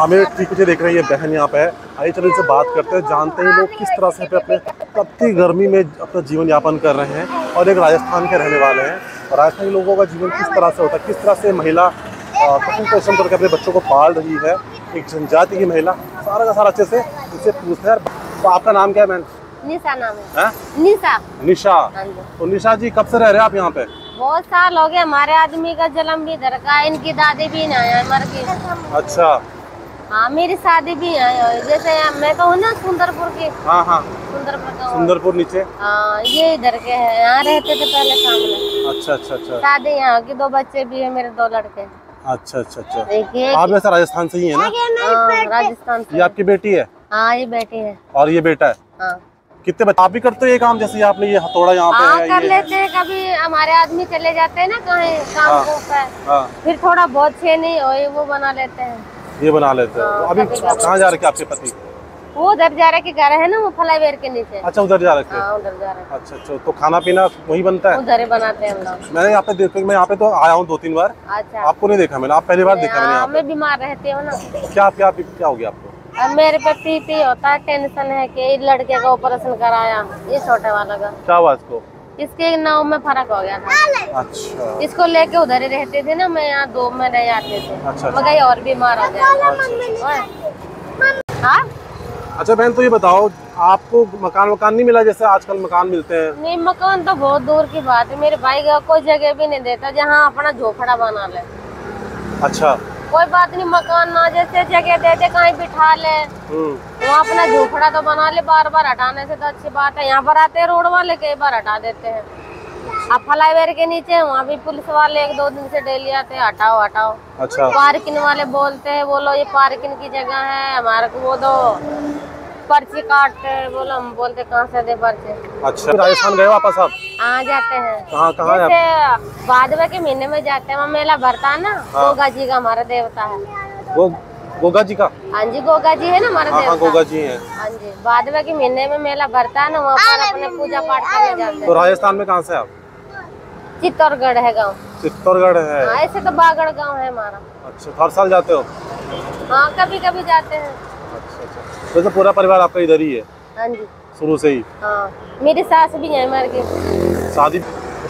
हमें ठीक मुझे देख रहे हैं ये बहन यहाँ पे है। आइए चलो इनसे बात करते हैं जानते हैं लोग किस तरह से पे अपने तपती गर्मी में अपना जीवन यापन कर रहे हैं और एक राजस्थान के रहने वाले हैं। और राजस्थानी लोगों का जीवन किस तरह से होता है किस तरह से महिला कठिन परिश्रम करके अपने बच्चों को पाल रही है एक जनजाति की महिला सारा का सारा अच्छे से इनसे पूछते हैं। तो आपका नाम क्या है मैम निशा नाम है। निशा। निशा। हाँ तो निशा जी कब से रह रहे हैं आप यहाँ पे? बहुत साल हो गए हमारे आदमी का जन्म भी इधर का इनकी दादी भी है मर गई। अच्छा। हाँ मेरी शादी भी है जैसे मैं कहूँ ना सुंदरपुर की। हाँ हाँ। सुंदरपुर का सुंदरपुर नीचे? हाँ ये इधर के हैं यहाँ रहते थे पहले सामने। अच्छा अच्छा अच्छा। शादी यहाँ की दो बच्चे भी है मेरे दो लड़के। अच्छा अच्छा अच्छा। आप वैसे राजस्थान से ही है ना? हाँ, राजस्थान से। ये आपकी बेटी है? हाँ ये बेटी है। और ये बेटा है? हाँ। कितने बच्चे आप भी करते हो ये काम जैसे आपने ये हथौड़ा यहाँ पे हाँ है कर लेते हैं कभी हमारे आदमी चले जाते हैं ना कहीं काम हाँ। को पे हाँ। फिर थोड़ा बहुत छे नहीं हो वो बना लेते हैं। ये बना लेते हो। तो अभी कहाँ जा रखे आपके पति? वो उधर जा रहे के घर है ना वो फ्लाईवेयर के नीचे। अच्छा उधर जा रखे हाँ उधर जा रहे अच्छा अच्छा तो खाना पीना वही बनता है? उधर ही बनाते हैं हम लोग। मैंने यहाँ पे देखा मैं यहाँ पे तो आया हूँ दो तीन बार। अच्छा। आपको नहीं देखा मैंने आप पहली बार देखा मैंने हाँ, मैं बीमार रहती हूँ ना। क्या क्या क्या हो गया आपको? और मेरे पे पीपी होता है टेंशन है कि लड़के का ऑपरेशन कराया ये छोटे वाला का। क्या हुआ इसको? इसके नाव में फ़र्क हो गया था। अच्छा। इसको लेके उधर ही रहते थे ना मैं यहाँ दो में रह जाते थे। अच्छा, मगर ये और बीमार हो जाए हाँ? अच्छा बहन तो ये बताओ आपको मकान वकान नहीं मिला जैसे आजकल मकान मिलते हैं? नहीं मकान तो बहुत दूर की बात है। मेरे भाई का कोई जगह भी नहीं देता जहाँ अपना झोपड़ा बना ले। अच्छा। कोई बात नहीं मकान ना जैसे जगह दे दे कहीं बिठा ले। हम्म। वो अपना झोपड़ा तो बना ले बार बार हटाने से तो अच्छी बात है। यहाँ पर आते हैं रोड वाले कई बार हटा देते हैं। अब फ्लाईवेयर के नीचे वहाँ भी पुलिस वाले एक दो दिन से डेली आते हैं हटाओ हटाओ। अच्छा। पार्किंग वाले बोलते हैं बोलो ये पार्किंग की जगह है हमारे को वो दो। पर्ची काटते हैं बोलो हम बोलते कहाँ से दे पर्ची? अच्छा। राजस्थान गए वापस आप? आ जाते हैं। कहाँ कहाँ है आप? जैसे भादवे के महीने में जाते हैं वहाँ मेला भरता है ना हाँ। गोगा जी का हमारा देवता है। वो गोगा जी का? हाँ जी गोगा जी है ना हमारा हाँ हाँ देवता। गोगा जी हैं। हाँ जी भादवे के महीने में मेला भरता है ना वहाँ पर अपने पूजा पाठ करने जाते तो राजस्थान में कहाँ से आप? चित्तौड़गढ़ है गाँव। चित्तौड़गढ़ है। हाँ ऐसे तो बागड़ गाँव है हमारा। अच्छा तो हर साल जाते हो? हाँ कभी कभी जाते हैं। वैसे पूरा परिवार आपका इधर ही है? हाँ जी। शुरू से ही? हाँ मेरी सास भी यहीं मर गई शादी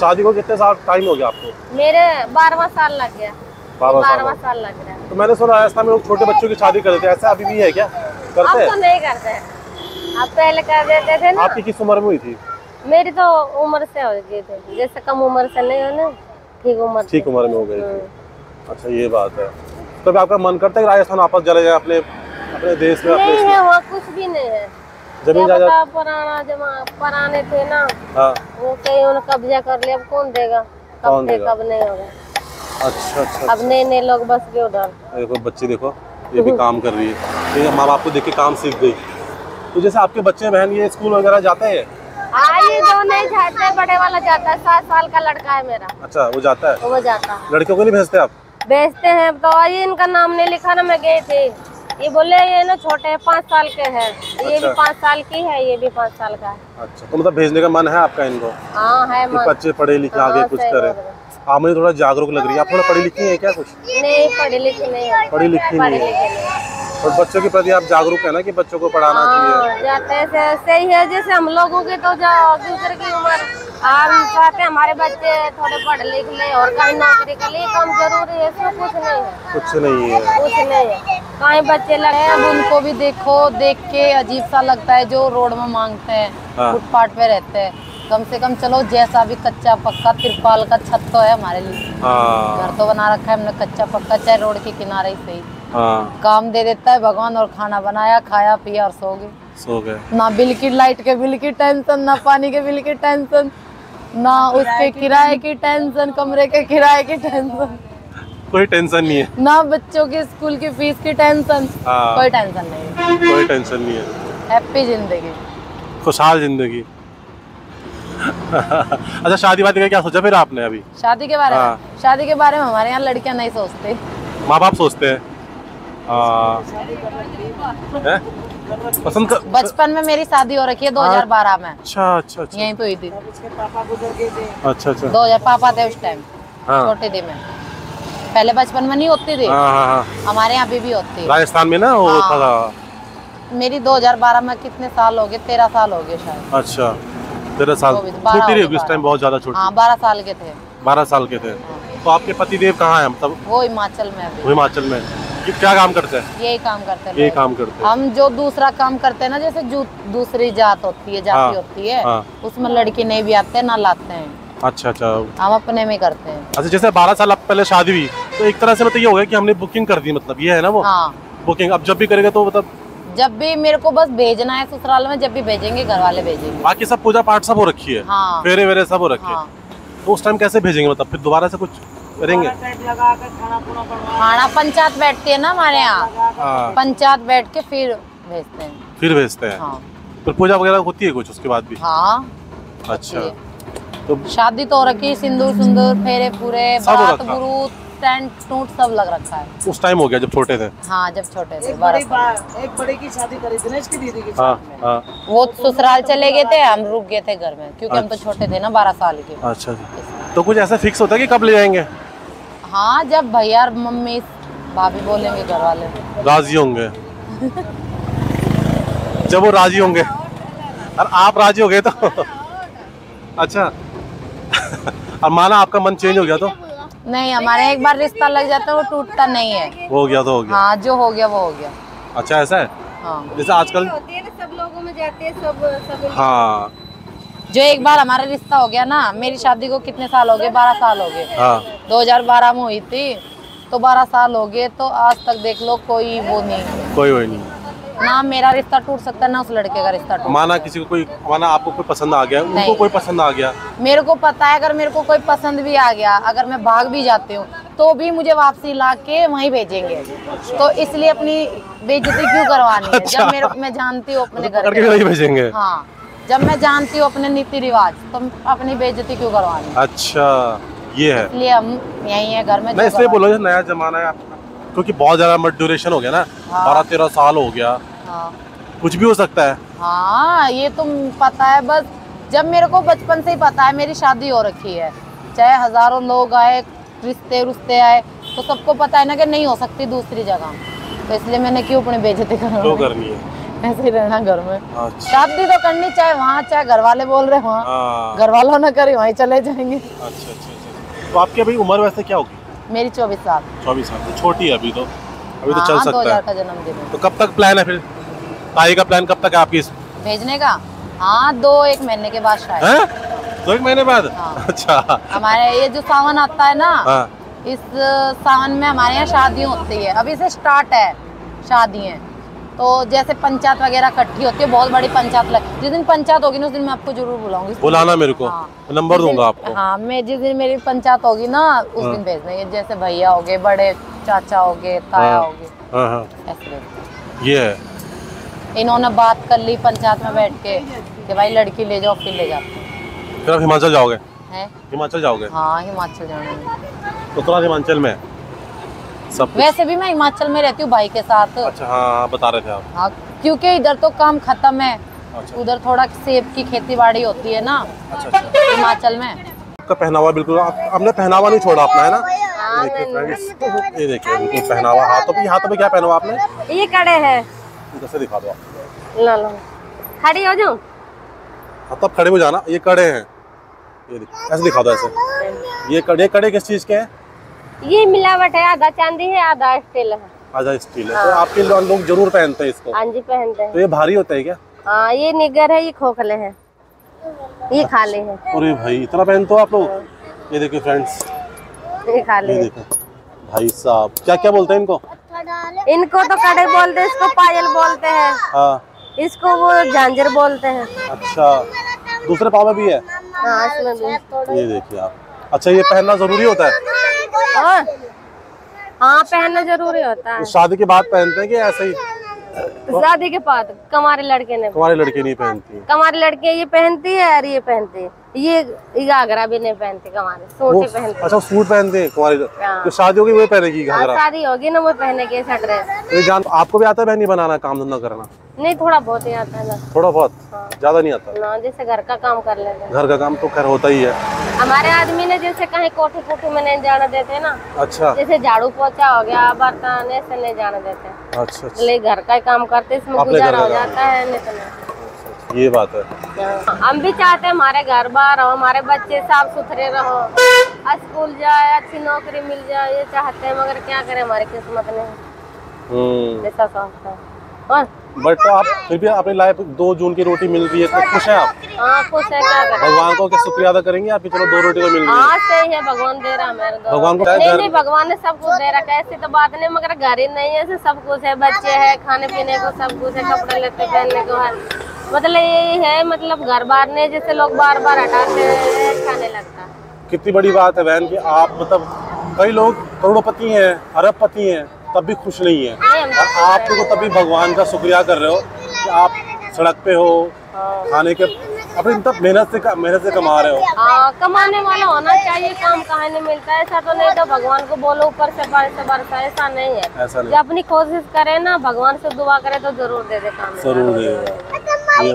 शादी को कितने साल टाइम हो गया आपको? मेरे बारहवा साल लग गया। बारह साल बारहवा साल लग रहा है। तो मैंने सुना राजस्थान में लोग छोटे बच्चों की शादी कर देते हैं। ऐसा अभी भी है क्या? करते अब तो हैं नहीं करते। हैं अब पहले कर देते थे ना। आपकी किस उम्र में हुई थी? मेरी तो उम्र से हो गई थी। जैसे कम उम्र से नहीं हो ना ठीक उम्र ठीक उम्र में हो गई थी। हम्म। अच्छा ये बात है। तो आपका मन करता है राजस्थान वापस चले जाए अपने अपने देश में नहीं है वहाँ कुछ भी नहीं है। ज़मीन जायदाद पुराना जमा पुराने थे ना हाँ। वो कहीं उन्होंने कब्जा कर लिया अब कौन देगा? कौन कब थे देगा? कब नहीं होगा? अच्छा अच्छा अब नए नए लोग बस गए उधर। देखो बच्ची देखो ये भी काम कर रही है। ये माँ बाप को देख के काम सीख गई। तो जैसे आपके बच्चे बहन ये स्कूल वगैरह जाते हैं? हाँ ये जो नहीं जाते बड़े वाला जाता है सात साल का लड़का है मेरा। अच्छा वो जाता है? वो जाता है। लड़कियों को नहीं भेजते आप? बेचते हैं तो ये इनका नाम नहीं लिखा ना मैं गई थी। ये बोले ये ना छोटे हैं पाँच साल के हैं। ये भी अच्छा। पाँच साल की है ये भी पाँच साल का है। अच्छा तो मतलब भेजने का मन है आपका इनको? हाँ है मन। बच्चे पढ़े लिखे आगे हाँ, कुछ करें। आप मुझे थोड़ा जागरूक लग रही है। आप थोड़ा पढ़ी लिखी है क्या कुछ? नहीं पढ़ी लिखी नहीं है। पढ़ी लिखी नहीं है। है। और बच्चों के प्रति आप जागरूक है ना कि बच्चों को पढ़ाना चाहिए। हाँ जाते हैं सही है जैसे हम लोगों के तो जो दूसरे की उम्र हम चाहते हैं हमारे बच्चे थोड़े पढ़ लिख ले और कहीं नौकरी के लिए कम ज़रूरी है इसमें कुछ नहीं है। कुछ नहीं है। कुछ नहीं है। कहीं बच्चे लगे अब उनको भी देखो देख के अजीब सा लगता है जो रोड में मांगते हैं हाँ। फुटपाथ पे रहते हैं। कम से कम चलो जैसा भी कच्चा पक्का तिरपाल का छत तो है हमारे लिए। हाँ। घर तो बना रखा है हमने कच्चा पक्का चाहे रोड के किनारे ही सही। हाँ। काम दे देता है भगवान और खाना बनाया खाया पिया और सो गए। सो गए। ना बिल की लाइट के बिल की टेंशन ना पानी के बिल की टेंशन ना उसके किराए की टेंशन कमरे के किराए की टेंशन कोई टेंशन नहीं है। ना बच्चों की स्कूल की फ़ीस की टेंशन हाँ। कोई टेंशन नहीं कोई टेंशन नहीं है। हैप्पी ज़िंदगी। खुशहाल ज़िंदगी। अच्छा शादी वादी का क्या सोचा फिर आपने अभी? शादी के बारे हाँ। में शादी के बारे में हमारे यहाँ लड़कियाँ नहीं सोचते। माँ बाप सोचते हैं। हाँ। हैं? पसंद कर बचपन में मेरी शादी हो रखी है 2012 में। अच्छा अच्छा अच्छा। यहीं पे हुई थी। अच्छा अच्छा। 2000 पापा थे उस टाइम हाँ। छोटे थे मैं। पहले बचपन में नहीं होती थी। हाँ हाँ हमारे यहाँ अभी भी होती है। राजस्थान में ना वो हाँ। था मेरी 2012 में कितने साल हो गए? तेरह साल हो गए शायद। अच्छा तेरह साल। बारह छोटी रही उस टाइम बहुत ज़्यादा छोटी हाँ बारह साल के थे। बारह साल के थे। तो आपके पति देव कहाँ है? मतलब वो हिमाचल में हिमाचल में। क्या काम करते हैं? यही काम करते हैं ये लोग। काम करते हैं। हम जो दूसरा काम करते हैं ना जैसे जो दूसरी जात होती है जाति हाँ, होती है हाँ। उसमें लड़की नहीं भी आते ना लाते हैं। अच्छा अच्छा। हम अपने में करते हैं। अच्छा जैसे बारह साल आप पहले शादी हुई तो एक तरह से मतलब ये हो गया कि हमने बुकिंग कर दी मतलब ये है ना वो? हाँ। बुकिंग अब जब भी करेगा तो मतलब जब भी मेरे को बस भेजना है ससुराल में जब भी भेजेंगे घर वाले भेजेंगे। बाकी सब पूजा पाठ सब हो रखी है? हाँ। फेरे वेरे सब हो रखे हाँ। तो उस टाइम कैसे भेजेंगे मतलब फिर दोबारा से कुछ करेंगे। खाना पंचायत बैठती है ना हमारे यहाँ। हाँ। पंचायत बैठ के फिर भेजते हैं। फिर भेजते हैं? हाँ। फिर पूजा वगैरह होती है कुछ उसके बाद भी? हाँ। अच्छा। तो शादी तो रखी सिंदूर सिंदूर फेरे पूरे सब बात गुरु टेंट टूट सब लग रखा है। उस टाइम हो गया जब छोटे थे। हाँ जब छोटे थे एक बड़ी एक बड़ी की शादी करी थी ना इसकी दीदी की हाँ साथ में। हाँ। वो ससुराल चले गए थे हम रुक गए थे घर में क्योंकि हम तो अच्छा। छोटे थे ना बारह साल के। अच्छा तो कुछ ऐसा फिक्स होता है कि कब ले जाएँगे हाँ जब भैया और मम्मी भाभी बोलेंगे घर वाले राज़ी होंगे। जब वो राज़ी होंगे। और आप राज़ी हो गए तो। अच्छा। और माना आपका मन चेंज हो गया तो? नहीं हमारे एक बार रिश्ता लग जाता है वो टूटता नहीं है। वो हो गया तो हो गया। हाँ जो हो गया वो हो गया। अच्छा ऐसा है? हाँ। जैसे आजकल होती है ना सब लोगों में जाते है सब सब हाँ। जो एक बार हमारा रिश्ता हो गया ना मेरी शादी को कितने साल हो गए? बारह साल हो गए। हाँ। 2012 में हुई थी तो बारह साल हो गए तो आज तक देख लो कोई वो नहीं कोई वही नहीं। ना मेरा रिश्ता टूट सकता है ना उस लड़के का रिश्ता टूट माना किसी को कोई माना आपको कोई पसंद आ गया उनको कोई पसंद आ गया। मेरे को पता है अगर मेरे को कोई पसंद भी आ गया अगर मैं भाग भी जाती हूँ तो भी मुझे वापसी ला के वहीं भेजेंगे। तो इसलिए अपनी बेइज्जती क्यों करवानी है? अच्छा। जब मेरे मैं जानती हूँ अपने घर के नहीं भेजेंगे। हाँ। जब मैं जानती हूँ अपने नीति रिवाज तो अपनी बेजती क्यों करवानी? अच्छा ये है। इसलिए हम यहीं है घर में मैं इसलिए बोलो नया जमाना है क्योंकि बहुत ज़्यादा ड्यूरेशन हो गया ना। हाँ। बारह तेरह साल हो गया। हाँ। कुछ भी हो सकता है। हाँ ये तुम पता है बस जब मेरे को बचपन से ही पता है मेरी शादी हो रखी है। चाहे हज़ारों लोग आए रिश्ते रुश्ते आए तो सबको पता है ना कि नहीं हो सकती दूसरी जगह। तो इसलिए मैंने क्यों अपने करना करनी है? ऐसे ही रहना घर में। अच्छा। शादी तो करनी चाहे वहाँ चाहे घर वाले बोल रहे वहाँ। हाँ। घर वालों ने करी वहीं चले जाएँगे। अच्छा अच्छा अच्छा तो आपकी अभी उम्र वैसे क्या होगी? मेरी चौबीस साल। चौबीस साल तो छोटी है अभी तो। अभी तो हाँ, चल सकता है। का जन्मदिन तो कब तक प्लान है फिर? ताई का प्लान कब तक है आपकी भेजने का? हाँ दो एक महीने के बाद शायद। दो एक महीने बाद? हाँ। अच्छा। हमारे ये जो सावन आता है ना इस सावन में हमारे यहाँ शादी होती है। अभी से स्टार्ट है शादियाँ। तो जैसे पंचायत वगैरह इकट्ठी होती है बहुत बड़ी पंचायत लग जिस दिन पंचायत होगी ना उस दिन मैं आपको ज़रूर बुलाऊँगी। बुलाना मेरे को। हाँ। नंबर दूँगा आपको। हाँ मैं जिस दिन मेरी पंचायत होगी ना उस हाँ। दिन भेजना ये जैसे भैया हो गए बड़े चाचा हो गए ताया हाँ। हो गए हाँ। ऐसे ये इन्होंने बात कर ली पंचायत में बैठ के कि भाई लड़की ले जाओ फिर ले जाते हैं। फिर आप हिमाचल जाओगे? हिमाचल जाओगे? हाँ हिमाचल जाना उत्तराखंड हिमाचल में। सब वैसे भी मैं हिमाचल में रहती हूँ भाई के साथ। अच्छा हाँ हाँ बता रहे थे आप। हाँ क्योंकि इधर तो काम खत्म है। अच्छा। उधर थोड़ा सेब की खेती बाड़ी होती है ना अच्छा अच्छा। हिमाचल में। आपका पहनावा बिल्कुल आप, आपने पहनावा नहीं छोड़ा अपना है ना? ये देखिए फ्रेंड्स ये देखिए बिल्कुल पहनावा हाथों पे हाथों पे क्या पहना आपने? ये कड़े है। इधर से दिखा दो आप। ला लो। खड़ी हो जाऊँ? हाँ तब खड़े हो जाना ये कड़े हैं। ये ऐसे दिखा दो ऐसे। ये कड़े कड़े किस चीज़ के हैं? ये मिलावट है आधा चांदी है आधा स्टील है। आजा स्टील है। तो आपके लोग ज़रूर पहनते हैं इसको? हाँ जी पहनते हैं। तो ये भारी होता है क्या? हाँ ये निगर है ये खोखले है। ये खाली है। अरे भाई इतना पहनते हो आप लोग? ये देखिए फ्रेंड्स ये खाली ये देखो भाई साहब क्या क्या बोलते हैं इनको? इनको तो कड़े बोलते हैं इसको पायल बोलते हैं। हाँ। इसको वो झांझर बोलते हैं। अच्छा। दूसरे पाँव में भी है? हाँ इसमें भी। ये देखिए आप। अच्छा ये पहनना ज़रूरी होता है? और हाँ पहनना ज़रूरी होता है। तो शादी के बाद पहनते हैं कि ऐसे ही? शादी के बाद कमारे लड़के ने। तुम्हारी लड़की नहीं पहनती। कमारे लड़के ये पहनती है और ये पहनती है। ये घाघरा भी नहीं पहनती कमारे सूट पहनती अच्छा सूट पहनते हैं तुम्हारी हाँ। तो शादी होगी वो पहनेगी हाँ घाघरा? शादी होगी ना वो पहने के ऐसा ड्रेस तो आपको भी आता है बहनी बनाना काम धंधा करना? नहीं थोड़ा बहुत ही आता है थोड़ा बहुत? हाँ। ज़्यादा नहीं आता? ना जैसे घर का काम कर लेते हैं। घर का काम तो खैर होता ही है। हमारे आदमी ने जैसे कहीं कोठी कोठी में नहीं जाने देते ना। अच्छा। जैसे झाड़ू पोछा हो गया बर्तन ऐसे नहीं जाने देते। अच्छा अच्छा। इसलिए घर का ही काम करते इसमें गुजारा हो जाता है नहीं तो ये बात है। हम भी चाहते हैं हमारे घर बार हो हमारे बच्चे साफ़ सुथरे रहो। स्कूल जाए अच्छी नौकरी मिल जाए ये चाहते हैं मगर क्या करें हमारी किस्मत नहीं। ऐसा सोचता है। और? बट तो आप फिर भी अपनी लाइफ दो जून की रोटी मिल रही है तो खुश हैं आप? हाँ खुश है भगवान को क्या शुक्रिया अदा करेंगे आपकी चलो दो रोटी तो मिल रही है हाँ सही है भगवान दे रहा मेरे दो भगवान को नहीं नहीं भगवान ने सब कुछ दे रखा है ऐसी तो बात नहीं मगर घर ही नहीं है ऐसे सब कुछ है बच्चे है खाने पीने को सब कुछ है कपड़े लेते पहनने को है। मतलब यही है मतलब घर बार नहीं जैसे लोग बार बार हटाते हैं खाने लगता कितनी बड़ी बात है बहन की आप मतलब कई लोग करोड़पति हैं अरबपति हैं तब भी खुश नहीं है। आप लोग तभी भगवान का शुक्रिया कर रहे हो कि आप सड़क पे हो खाने के अपनी तब मेहनत से मेहनत से कमा रहे हो। हाँ कमाने वाला होना चाहिए काम कहाँ नहीं मिलता है ऐसा तो नहीं तो भगवान को बोलो ऊपर से बरसा ऐसा नहीं है। ऐसा नहीं। अपनी कोशिश करे ना भगवान से दुआ करे तो ज़रूर दे दे काम। ज़रूर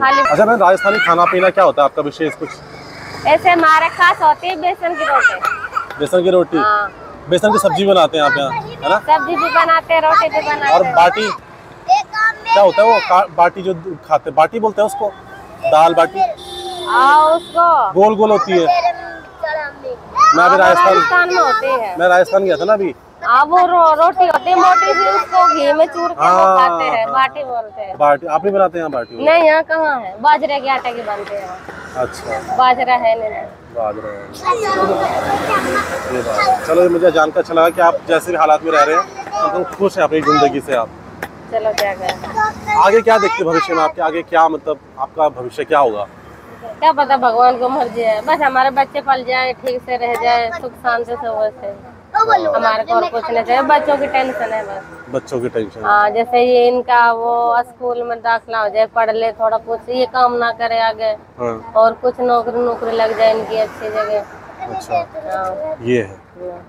खाली अच्छा मैं राजस्थानी खाना पीना क्या होता है आपका विशेष कुछ? ऐसे हमारे खास होती है बेसन की रोटी। बेसन की रोटी? हाँ। बेसन की सब्ज़ी बनाते हैं आप यहाँ है ना? सब्ज़ी भी बनाते हैं रोटी भी बनाते और बाटी? क्या होता है वो बाटी जो खाते बाटी बोलते हैं उसको? दाल बाटी? हाँ उसको। गोल गोल होती है। मैं अभी हाँ, राजस्थान में होती है। मैं राजस्थान गया था ना अभी। हाँ वो रो, रोटी होती है मोटी सी उसको घी में चूर के हाँ, खाते हैं हाँ। बाटी बोलते हैं। बाटी आप नहीं बनाते हैं बाटी? नहीं यहाँ कहाँ है? बाजरे के आटे की बनते हैं। अच्छा। बाजरा है बाजरा ये बात है। चलो मुझे जानकर अच्छा लगा कि आप जैसे भी हालात में रह रहे हैं एकदम खुश हैं अपनी ज़िंदगी से आप। चलो क्या करें? आगे क्या देखते हैं भविष्य में आपके? आगे क्या मतलब आपका भविष्य क्या होगा? क्या पता भगवान को मर्ज़ी है बस हमारे बच्चे पल जाए ठीक से रह जाए सुख शांति से वैसे हमारे को और कुछ नहीं चाहिए बच्चों की टेंशन है बस। बच्चों की टेंशन हाँ जैसे ये इनका वो स्कूल में दाखिला हो जाए पढ़ ले थोड़ा कुछ ये काम ना करे आगे। हाँ। और कुछ नौकरी नौकरी लग जाए इनकी अच्छी जगह। अच्छा। हाँ, ये है। हाँ।